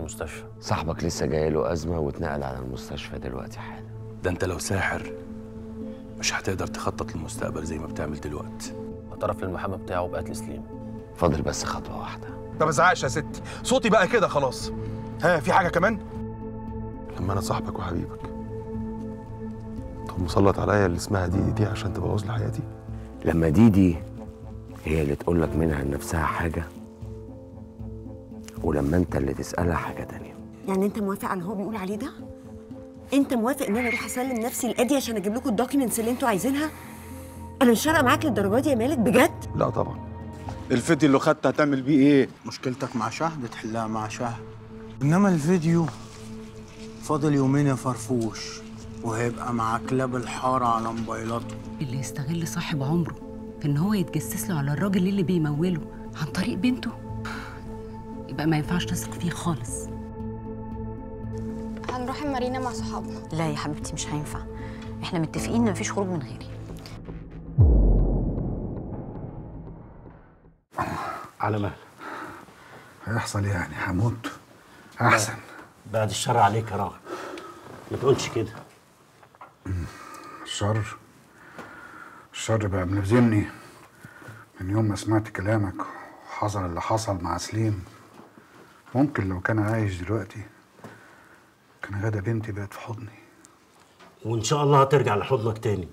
المستشفى. صاحبك لسه جاي له أزمة واتنقل على المستشفى دلوقتي حالا. ده انت لو ساحر مش هتقدر تخطط للمستقبل زي ما بتعمل دلوقتي. اعترف للمحامي بتاعه بقتل سليم فاضل بس خطوة واحدة. طب ما ازعقش يا ستي. صوتي بقى كده خلاص. ها في حاجة كمان؟ لما أنا صاحبك وحبيبك. طب مسلط عليا اللي اسمها دي دي عشان تبوظ لي حياتي؟ لما ديدي هي اللي تقول لك منها لنفسها حاجة ولما انت اللي تسألها حاجة تانية. يعني انت موافق على اللي هو بيقول عليه ده؟ انت موافق ان أنا أروح اسلم نفسي لادي عشان أجيب لكم الدوكيومنتس اللي أنتوا عايزينها؟ أنا مش فارقة معاك للدرجة دي يا مالك بجد؟ لا طبعا. الفيديو اللي خدته هتعمل بيه إيه؟ مشكلتك مع شهد؟ تحلها مع شهد. انما الفيديو فاضل يومين يا فرفوش وهيبقى مع كلاب الحارة على موبايلاته. اللي يستغل صاحب عمره في ان هو يتجسس له على الراجل اللي بيموله عن طريق بنته. يبقى ما ينفعش تثق فيه خالص. هنروح المارينا مع صحابنا. لا يا حبيبتي مش هينفع. إحنا متفقين إن مفيش خروج من غيري. على مهل. هيحصل إيه يعني؟ هموت؟ أحسن. بعد الشر عليك يا راغب. ما تقولش كده. الشر؟ الشر بقى ملزمني من يوم ما سمعت كلامك وحصل اللي حصل مع سليم. ممكن لو كان عايش دلوقتي. كان غدا بنتي بقت في حضني. وإن شاء الله هترجع لحضنك تاني.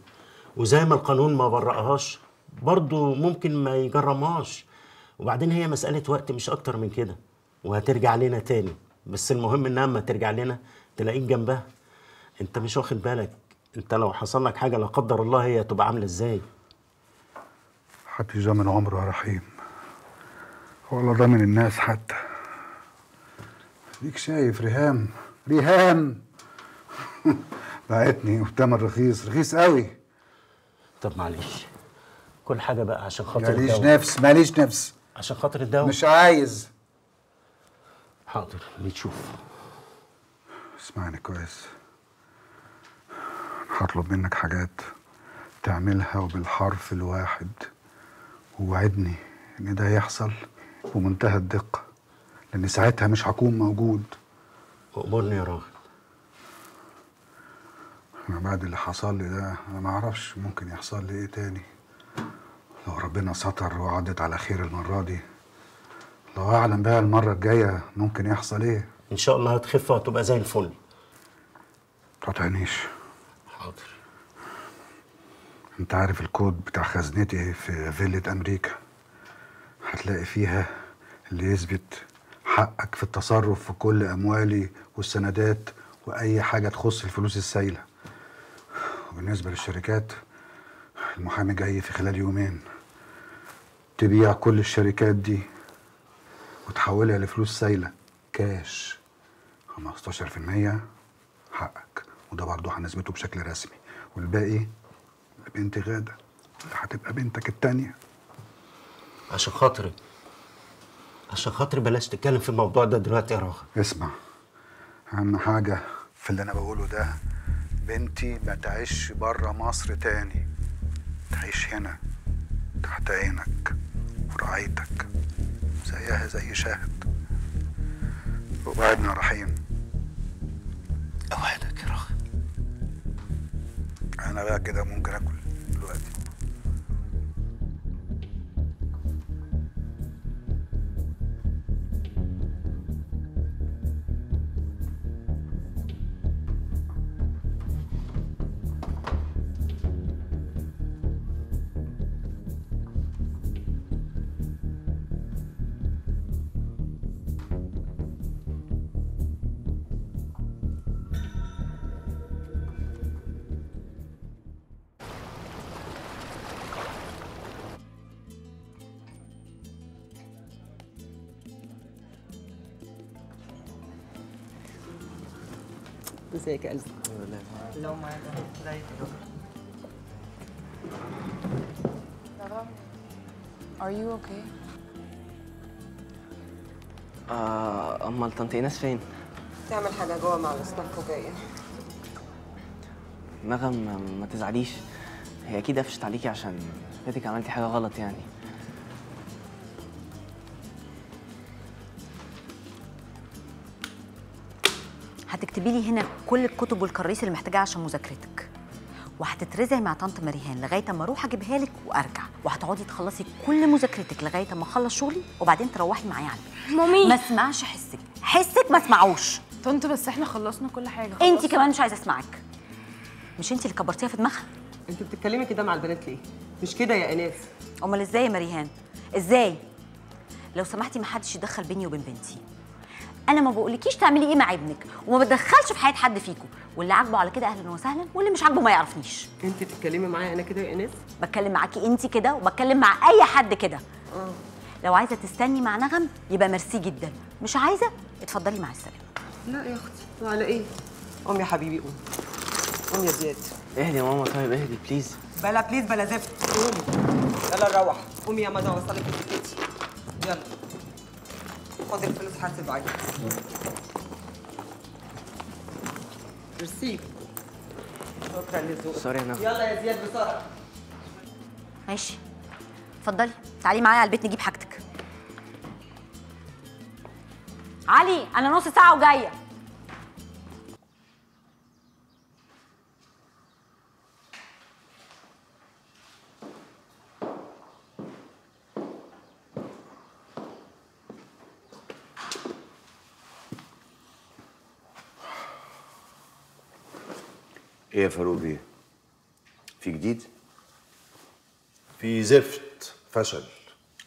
وزي ما القانون ما برأهاش برضه ممكن ما يجرمهاش. وبعدين هي مسألة وقت مش أكتر من كده. وهترجع لنا تاني. بس المهم إنها أما ترجع لنا تلاقيك جنبها. أنت مش واخد بالك. أنت لو حصل لك حاجة لا قدر الله هي تبقى عاملة إزاي. حد ضامن عمره يا رحيم. ولا ضامن الناس حتى. ليك شايف ريهام؟ ريهام! بعتني وبتمن رخيص رخيص قوي. طب معلش كل حاجة بقى عشان خاطر ماليش. نفس ماليش نفس. عشان خاطر الدواء؟ مش عايز. حاضر اللي تشوف اسمعني كويس. هطلب منك حاجات تعملها وبالحرف الواحد. ووعدني إن ده يحصل بمنتهى الدقة. لأن ساعتها مش هكون موجود. أمرني يا راغب. أنا بعد اللي حصل لي ده أنا ما أعرفش ممكن يحصل لي إيه تاني. لو ربنا ستر وعدت على خير المرة دي الله أعلم بقى المرة الجاية ممكن يحصل إيه. إن شاء الله هتخف وهتبقى زي الفل. تقطعنيش حاضر. أنت عارف الكود بتاع خزنتي في فيلة أمريكا. هتلاقي فيها اللي يثبت حقك في التصرف في كل أموالي والسندات وأي حاجة تخص الفلوس السايلة. وبالنسبه للشركات المحامي جاي في خلال يومين. تبيع كل الشركات دي وتحولها لفلوس سايلة كاش. 15% حقك. وده برضه هنثبته بشكل رسمي. والباقي بنت غادة. هتبقى بنتك التانية. عشان خاطري عشان خاطري بلاش تتكلم في الموضوع ده دلوقتي يا راغب. اسمع أهم حاجة في اللي أنا بقوله ده بنتي ما تعيش بره مصر تاني. تعيش هنا تحت عينك ورعايتك زيها زي شاهد. وبعدنا رحيم. أوعدك يا راغب. أنا بقى كده ممكن آكل دلوقتي. ازيك يا قلبي اللهم ازيك Are you okay? آه أمال طنط ايناس فين؟ تعمل حاجة جوه مع الاستاف وجاية نغم ما, ما تزعليش هي أكيد قفشت عليكي عشان فاتك عملتي حاجة غلط يعني هتكتبي لي هنا كل الكتب والكراريس اللي محتاجاها عشان مذاكرتك. وهتترزعي مع طنط مريهان لغاية أما أروح أجيبها لك وأرجع. وهتقعدي تخلصي كل مذاكرتك لغاية أما أخلص شغلي وبعدين تروحي معايا على البيت مامي. ما اسمعش حسك. حسك ما اسمعوش. طنط بس إحنا خلصنا كل حاجة. انت كمان مش عايزة أسمعك. مش انت اللي كبرتيها في دماغها؟ انت بتتكلمي كده مع البنات ليه؟ مش كده يا ايناس أمال إزاي يا مريهان إزاي؟ لو سمحتي ما حدش يدخل بيني وبين بنتي. أنا ما بقولكيش تعملي إيه مع ابنك وما بتدخلش في حياة حد فيكم. واللي عاجبه على كده أهلا وسهلا واللي مش عاجبه ما يعرفنيش. انت بتتكلمي معايا أنا كده يا ايناس بتكلم معاكي انت كده وبتكلم مع اي حد كده. لو عايزة تستني مع نغم يبقى ميرسي جدا. مش عايزة اتفضلي مع السلامة. لا يا أختي وعلى إيه؟ قوم يا حبيبي قوم قوم يا زياد. اهدي يا ماما طيب اهدي please بلا please بلا زفت. قومي. يلا نروح قومي يا مدى اوصلك يلا. خد الفلوس حاسب عليك ميرسي شكرا لذوقك سوري نغم. يلا يا زياد بسرعة. ماشي. اتفضلي. تعالي معايا على البيت نجيب حاجتك. علي أنا نص ساعة وجاية. إيه يا فاروق بيه؟ في جديد؟ في زفت فشل.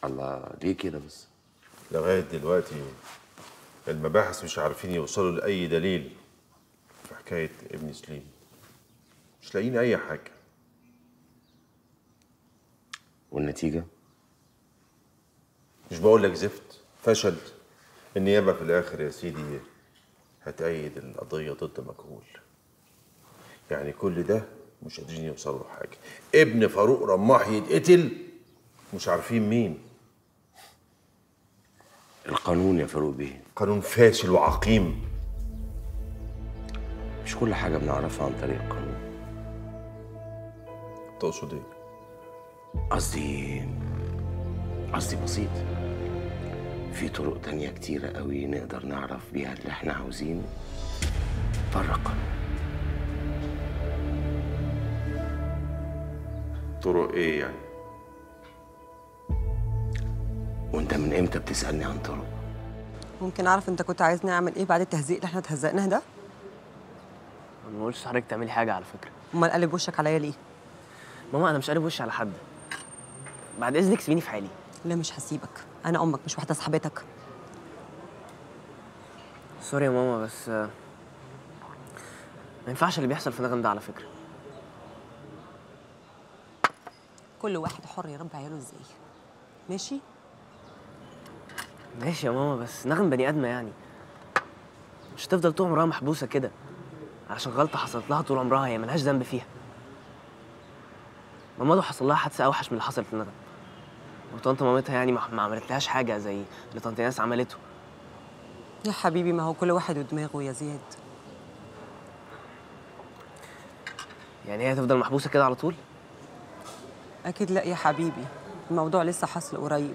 الله ليه كده بس؟ لغاية دلوقتي المباحث مش عارفين يوصلوا لأي دليل في حكاية ابن سليم. مش لاقيين أي حاجة. والنتيجة؟ مش بقول لك زفت فشل. النيابة في الآخر يا سيدي هتأيد القضية ضد مجهول. يعني كل ده مش قادرين يوصلوا لحاجه ابن فاروق رماح يتقتل مش عارفين مين. القانون يا فاروق بيه. قانون فاشل وعقيم. مش كل حاجة بنعرفها عن طريق القانون. تقصد إيه؟ قصدي قصدي بسيط. في طرق تانية كتيرة قوي نقدر نعرف بيها اللي إحنا عاوزينه بره القانون طرق إيه يعني؟ وانت من إمتى بتسألني عن طرق؟ ممكن اعرف انت كنت عايزني اعمل إيه بعد التهزيق اللي إحنا اتهزقناه ده؟ أنا ما قلتش لحضرتك تعملي حاجة على فكرة. امال قلب وشك عليا ليه؟ ماما أنا مش قارب وشي على حد. بعد إذنك سيبيني في حالي. لا مش هسيبك. أنا أمك مش واحدة صاحبتك. سوري يا ماما بس ما ينفعش اللي بيحصل في نغم ده على فكرة. كل واحد حر يربي عياله إزاي. ماشي؟ ماشي يا ماما بس نغم بني آدمة يعني. مش هتفضل طول عمرها محبوسة كده. عشان غلطة حصلت لها طول عمرها هي ملهاش ذنب فيها. ماما لو حصل لها حادثة أوحش من اللي حصلت لنغم وطنط مامتها يعني ما ما عملتلهاش حاجة زي اللي طنط ناس عملته. يا حبيبي ما هو كل واحد ودماغه يا زياد. يعني هي هتفضل محبوسة كده على طول؟ أكيد لا يا حبيبي الموضوع لسه حصل قريب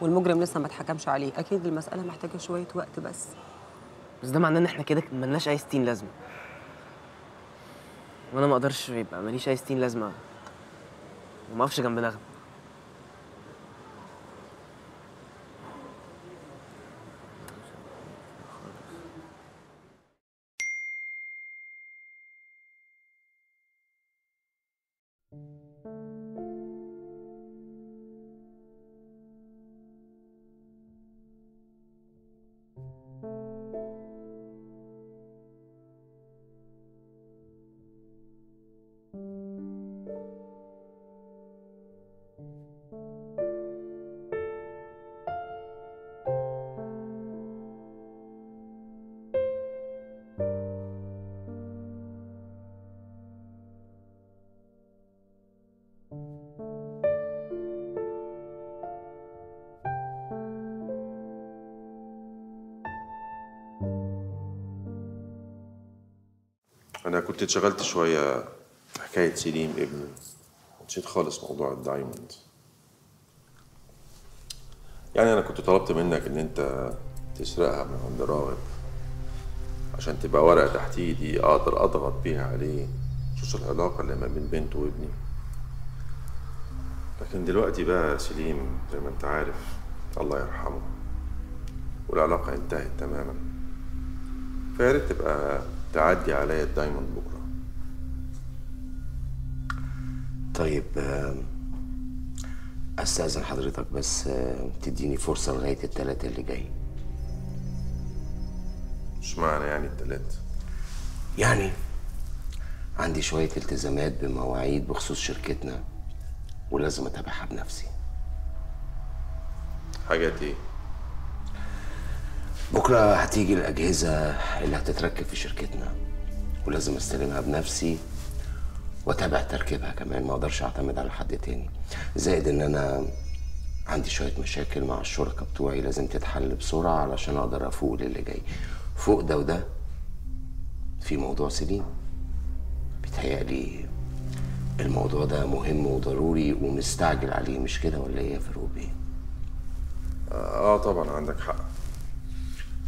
والمجرم لسه ما اتحكمش عليه أكيد المسألة محتاجة شوية وقت بس. بس ده معناه إن إحنا كده ملناش أي ستين لازمة. وأنا ما أقدرش يبقى ماليش أي ستين لازمة. وما أقفش جنب نغم أنا كنت اتشغلت شوية حكاية سليم ابني نسيت خالص موضوع الدايموند. يعني أنا كنت طلبت منك إن أنت تسرقها من عند راغب عشان تبقى ورقة تحت إيدي أقدر أضغط بيها عليه. خصوص العلاقة اللي ما بين بنته وابني. لكن دلوقتي بقى سليم زي ما أنت عارف الله يرحمه والعلاقة انتهت تماما. فيا ريت تبقى تعدي عليا الدايموند بكرة. طيب آم، أستأذن حضرتك بس آم، تديني فرصة لغاية التلاتة اللي جاي. مش معنى يعني التلات؟ يعني عندي شوية التزامات بمواعيد بخصوص شركتنا ولازم أتابعها بنفسي. حاجات إيه؟ بكرة هتيجي الأجهزة اللي هتتركب في شركتنا ولازم أستلمها بنفسي وأتابع تركيبها كمان. ما أقدرش أعتمد على حد تاني. زائد إن أنا عندي شوية مشاكل مع الشركاء بتوعي لازم تتحل بسرعة علشان أقدر أفوق للي جاي. فوق ده وده في موضوع سليم. بيتهيألي الموضوع ده مهم وضروري ومستعجل عليه مش كده ولا إيه يا فاروق؟ بيه؟ آه طبعا عندك حق.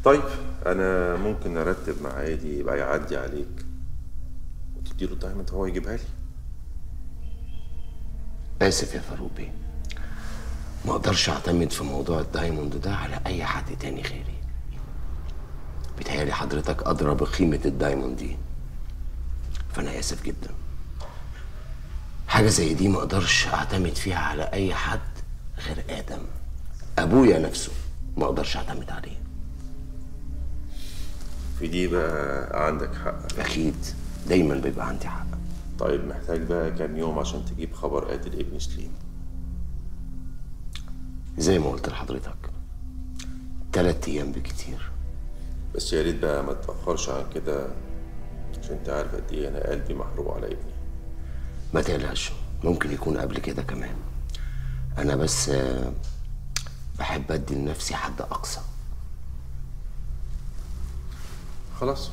طيب أنا ممكن أرتب معادي يبقى يعدي عليك. وتديله ال diamond هو يجيبها لي؟ آسف يا فاروق بيه ما أقدرش أعتمد في موضوع ال diamond ده على أي حد تاني غيري. بيتهيألي حضرتك أدرى بقيمة ال diamond دي. فأنا آسف جدا. حاجة زي دي ما أقدرش أعتمد فيها على أي حد غير آدم. أبويا نفسه ما أقدرش أعتمد عليه. في دي بقى عندك حق. أكيد. دايما بيبقى عندي حق. طيب محتاج بقى كام يوم عشان تجيب خبر قاتل ابن سليم؟ زي ما قلت لحضرتك تلات أيام بكتير. بس يا ريت بقى ما تتأخرش عن كده عشان انت عارف قد إيه أنا قلبي محروق على ابني. ما تقلقش ممكن يكون قبل كده كمان. أنا بس آه، بحب أدي لنفسي حد أقصى. خلاص.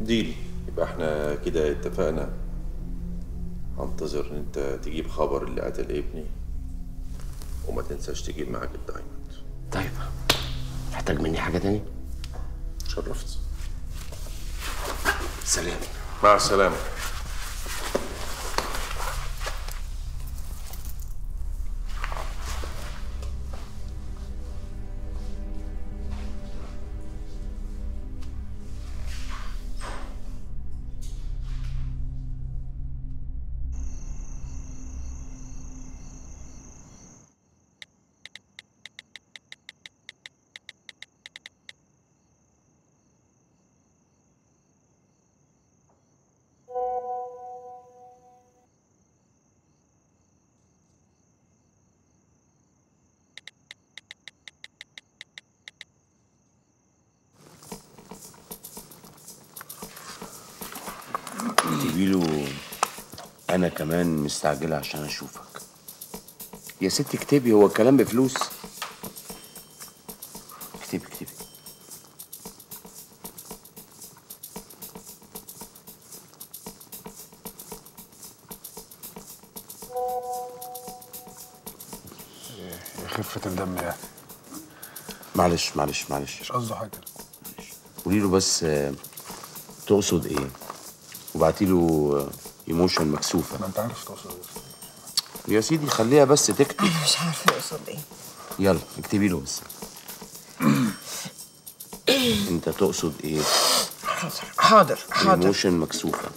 ديل. يبقى إحنا كده اتفقنا. هنتظر ان انت تجيب خبر اللي قتل ابني. وما تنساش تجيب معاك الدايموند. طيب. محتاج مني حاجة تاني؟ شرفت. سلام. مع السلامة. أنا كمان مستعجلة عشان أشوفك. يا ستي اكتبي هو الكلام بفلوس؟ اكتبي اكتبي. خفة الدم يعني معلش معلش معلش. مش قصده حاجة. قولي له بس آه، تقصد إيه؟ وبعتي له emotion مكسوفة. ما انت عارف تقصد. إيه يا سيدي خليها بس تكتب. مش عارفة اقصد إيه. يلا اكتبي له بس. انت تقصد إيه؟ حاضر حاضر. حاضر emotion مكسوفة.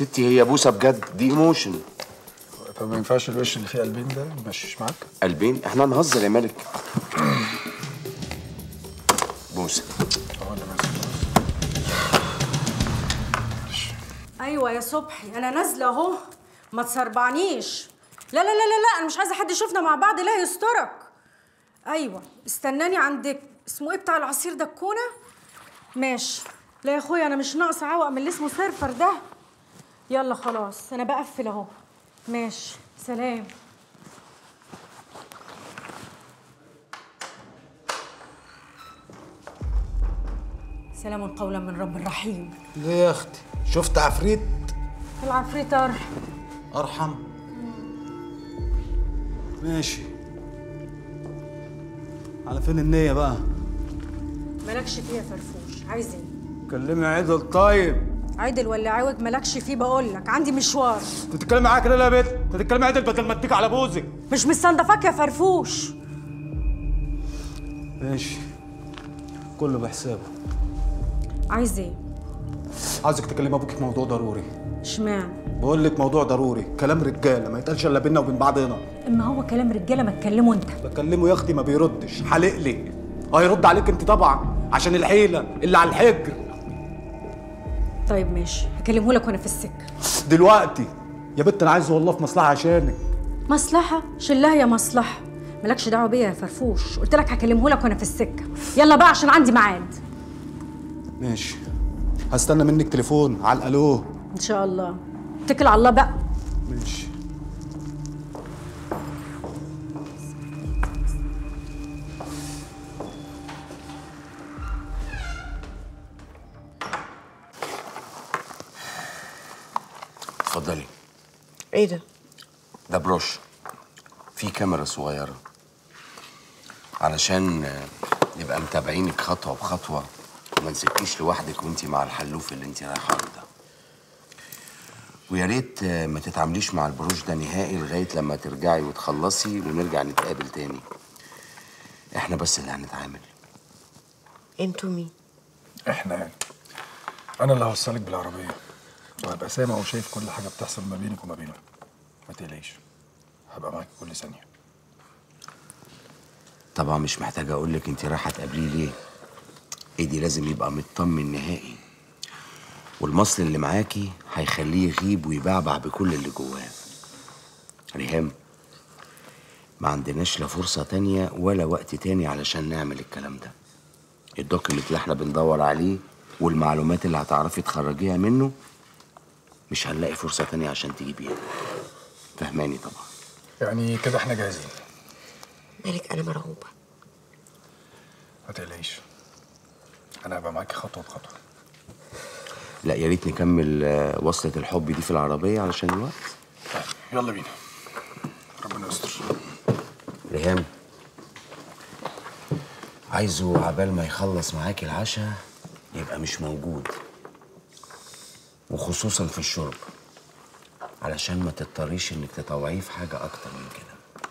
ستي هي بوسة بجد. دي إيموشن. طب ما ينفعش الوش اللي فيه قلبين ده ماشيش معاك؟ قلبين؟ إحنا هنهزر يا ملك. بوسة. أيوه يا صبحي أنا نازلة أهو. ما تسربعنيش. لا لا لا لا لا أنا مش عايزة حد يشوفنا مع بعض لا يسترك. أيوه استناني عند اسمه إيه بتاع العصير ده؟ الكونة؟ ماشي. لا يا أخويا أنا مش ناقصة عوق من اللي اسمه سيرفر ده. يلا خلاص أنا بقفل أهو. ماشي سلام. سلام قولا من رب رحيم ليه يا أختي؟ شفت عفريت؟ العفريت ارحم أرحم. ماشي. على فين النية بقى؟ مالكش فيه يا فرفوش عايز إيه كلمي عدل طيب عدل ولا عوج مالكش فيه بقول لك. عندي مشوار. انت بتتكلمي معايا كده ليه يا بنت؟ انت بتتكلمي عدل بدل ما اديك على بوزك. مش مستنضفاك يا فرفوش. ماشي. كله بحسابه. عايز إيه؟ عايزك تكلمي أبوك في موضوع ضروري. اشمعنى؟ بقول لك موضوع ضروري. كلام رجالة ما يتقالش إلا بينا وبين بعضنا. إما هو كلام رجالة ما تكلمه أنت. بكلمه يا أختي ما بيردش. حالق لي. هيرد عليك أنت طبعا عشان الحيلة اللي على الحجر. طيب ماشي. هكلمه لك وأنا في السكة. دلوقتي؟ يا بنت أنا عايز والله في مصلحة عشانك. مصلحة؟ شلها يا مصلحة. مالكش دعوة بيا يا فرفوش. قلت لك هكلمه لك وأنا في السكة. يلا بقى عشان عندي ميعاد. ماشي. هستنى منك تليفون. على الألو. إن شاء الله. اتكل على الله بقى. ماشي. إيه ده؟ ده بروش. فيه كاميرا صغيرة. علشان نبقى متابعينك خطوة بخطوة وما نسيبكيش لوحدك وأنتي مع الحلوف اللي أنتي رايحة ده. ويا ريت ما تتعامليش مع البروش ده نهائي لغاية لما ترجعي وتخلصي ونرجع نتقابل تاني. إحنا بس اللي هنتعامل. أنتوا مين؟ إحنا يعني أنا اللي هوصلك بالعربية. وهبقى سامع وشايف كل حاجة بتحصل ما بينك وما بينه. ما تقلقيش. هبقى معاك كل ثانية. طبعا مش محتاجة أقولك أنت رايحة تقابليه ليه. إيدي لازم يبقى مطمن نهائي. والمصل اللي معاكي هيخليه يغيب ويبعبع بكل اللي جواه. ريهام ما عندناش لا فرصة تانية ولا وقت تاني علشان نعمل الكلام ده. ال document اللي إحنا بندور عليه والمعلومات اللي هتعرفي تخرجيها منه مش هنلاقي فرصة تانية عشان تجيبيها. فهماني طبعا. يعني كده إحنا جاهزين. مالك أنا مرعوبه ما تقلقيش. أنا هبقى معاكي خطوة بخطوة. لا يا ريت نكمل آه، وصلة الحب دي في العربية علشان الوقت. يلا بينا. ربنا يستر. ريهام عايزه عبال ما يخلص معاكي العشاء يبقى مش موجود. وخصوصا في الشرب. علشان ما تضطريش إنك تطوعيه في حاجة أكتر من كده.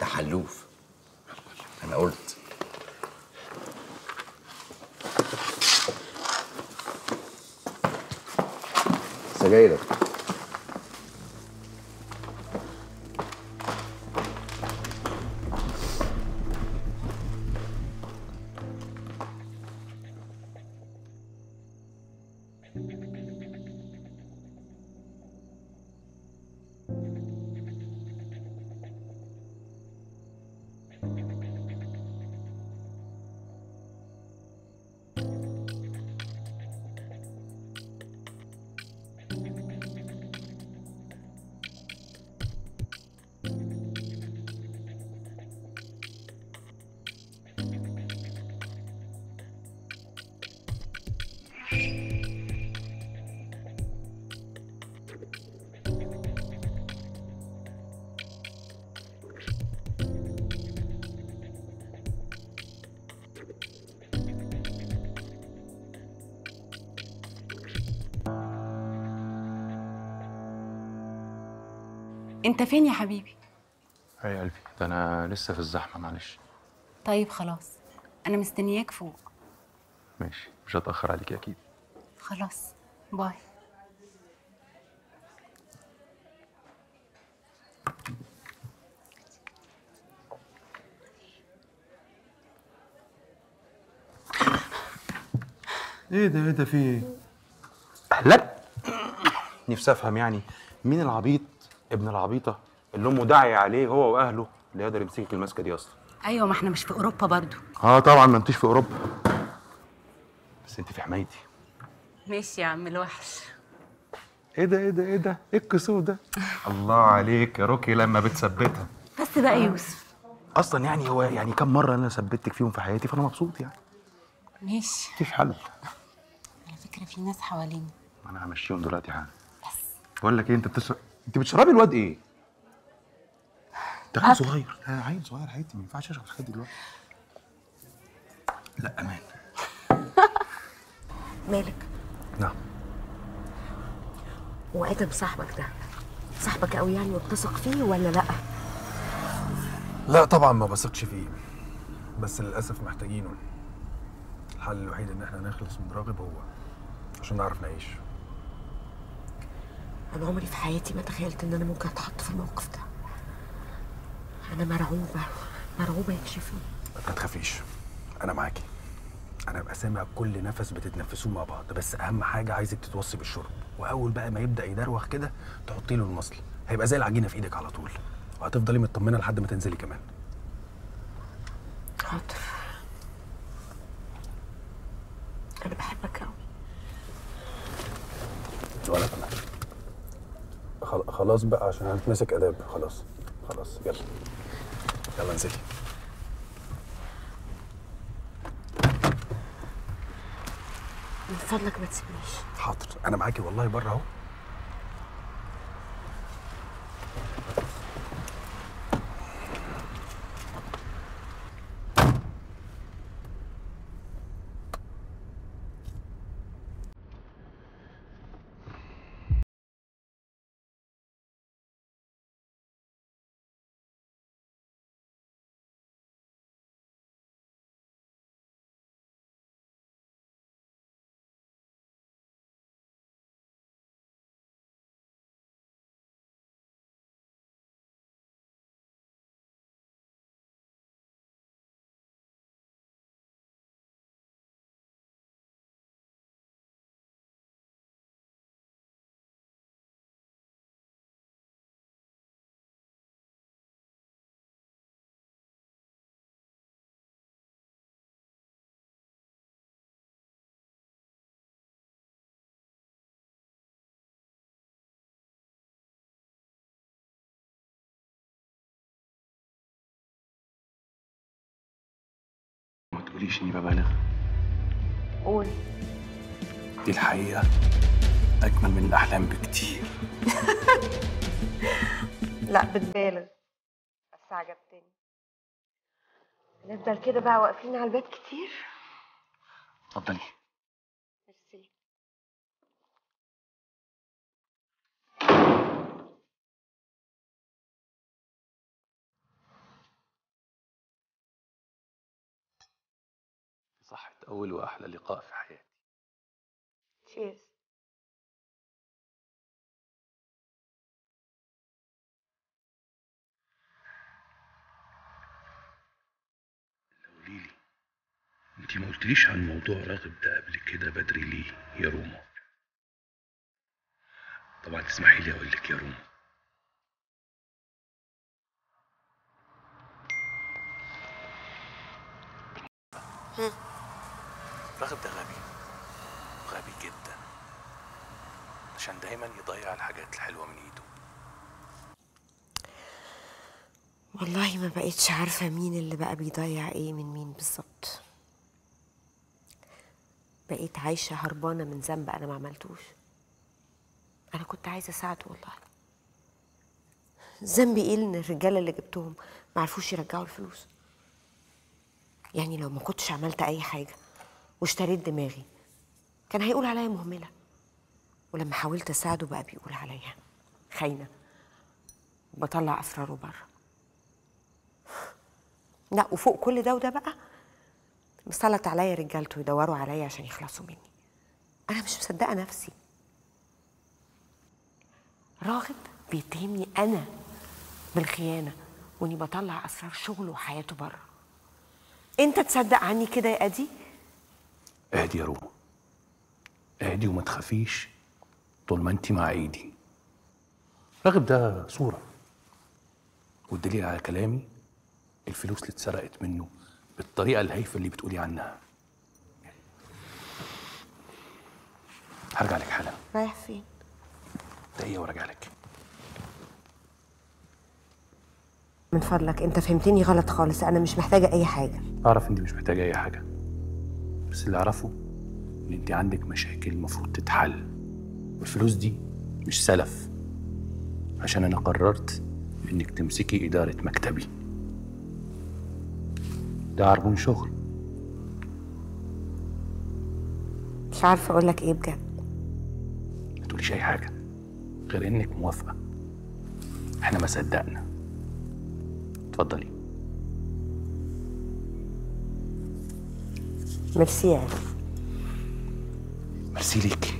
تحلوف. أنا قلت. سجايرك. انت فين يا حبيبي؟ اي يا قلبي ده أنا لسه في الزحمة معلش. طيب خلاص أنا مستنياك فوق. ماشي مش هتأخر عليكي أكيد. خلاص باي. إيه ده إيه ده في إيه؟ لا نفسي أفهم يعني مين العبيط؟ ابن العبيطة اللي أمه داعية عليه هو وأهله اللي يقدر يمسكك الماسكه دي أصلا أيوه ما إحنا مش في أوروبا برضو. آه طبعا ما أنتيش في أوروبا. بس انت في حمايتي. ماشي يا عم الوحش. إيه ده إيه ده إيه ده؟ إيه الكسوف ده؟ الله عليك يا روكي لما بتثبتها. بس بقى يوسف. أصلا يعني هو يعني كم مرة أنا ثبتك فيهم في حياتي؟ فأنا مبسوط يعني. ماشي. مفيش حل. على فكرة في ناس حوالينا أنا همشيهم دلوقتي حالا بقول لك إيه أنت بتشرب انت بتشربي الواد إيه؟ ده عيل صغير. لا عيل صغير حياتي ما ينفعش أشرب الحاجات دلوقتي. لا أمان. مالك؟ نعم. وادم صاحبك ده. صاحبك قوي يعني وبتثق فيه ولا لأ؟ لا طبعا ما بثقش فيه. بس للأسف محتاجينه. الحل الوحيد إن إحنا نخلص من راغب هو عشان نعرف نعيش. أنا عمري في حياتي ما تخيلت إن أنا ممكن أتحط في الموقف ده. أنا مرعوبة مرعوبة يكشفني ما تخافيش أنا معاكي. أنا ابقى سامع كل نفس بتتنفسوه مع بعض بس أهم حاجة عايزك تتوصي بالشرب. وأول بقى ما يبدأ يدروخ كده تحطي له المصل. هيبقى زي العجينة في إيدك على طول. وهتفضلي مطمنة لحد ما تنزلي كمان. حاضر. أنا بحبك قوي وأنا خلاص بقى عشان هنتمسك آداب. خلاص. خلاص. يلا. يلا انزلي من فضلك ما تسيبنيش. حاضر. أنا معاكي والله بره أهو. تقوليش إني ببالغ. قول. دي الحقيقة أجمل من الأحلام بكتير. لا بتبالغ. بس عجبتني. نفضل كده بقى واقفين على الباب كتير. اتفضلي ميرسي صحة أول وأحلى لقاء في حياتي. تشيرز قولي لي انت ما قلتليش عن موضوع راغب ده قبل كده بدري ليه يا روما؟ طبعا تسمحي لي أقول لك يا روما. راغب ده غبي. غبي جدا. عشان دايما يضيع الحاجات الحلوة من إيده. والله ما بقيتش عارفة مين اللي بقى بيضيع إيه من مين بالظبط. بقيت عايشة هربانة من ذنب أنا ما عملتوش. أنا كنت عايزة أساعده والله. ذنبي إيه إن الرجالة اللي جبتهم ما عرفوش يرجعوا الفلوس؟ يعني لو ما كنتش عملت أي حاجة. واشتريت دماغي. كان هيقول عليا مهملة. ولما حاولت أساعده بقى بيقول عليا خاينة وبطلع أسراره بره. لا وفوق كل ده وده بقى مسلط عليا رجالته يدوروا عليا عشان يخلصوا مني. أنا مش مصدقة نفسي. راغب بيتهمني أنا بالخيانة وإني بطلع أسرار شغله وحياته بره. أنت تصدق عني كده يا أدي؟ اهدي يا روما. اهدي وما تخافيش طول ما انت مع ايدي. راغب ده صورة. والدليل على كلامي الفلوس اللي اتسرقت منه بالطريقة الهايفة اللي بتقولي عنها. هرجع لك حالا. رايح فين؟ دقيقه وراجع لك؟ من فضلك انت فهمتني غلط خالص. أنا مش محتاجة اي حاجة. اعرف انت مش محتاجة اي حاجة. بس اللي أعرفه إن أنت عندك مشاكل المفروض تتحل. والفلوس دي مش سلف. عشان أنا قررت إنك تمسكي إدارة مكتبي. ده عربون شغل. مش عارفة أقول لك إيه بجد. ما تقوليش أي حاجة. غير إنك موافقة. إحنا ما صدقنا. اتفضلي. ميرسي يا علي ميرسي ليكي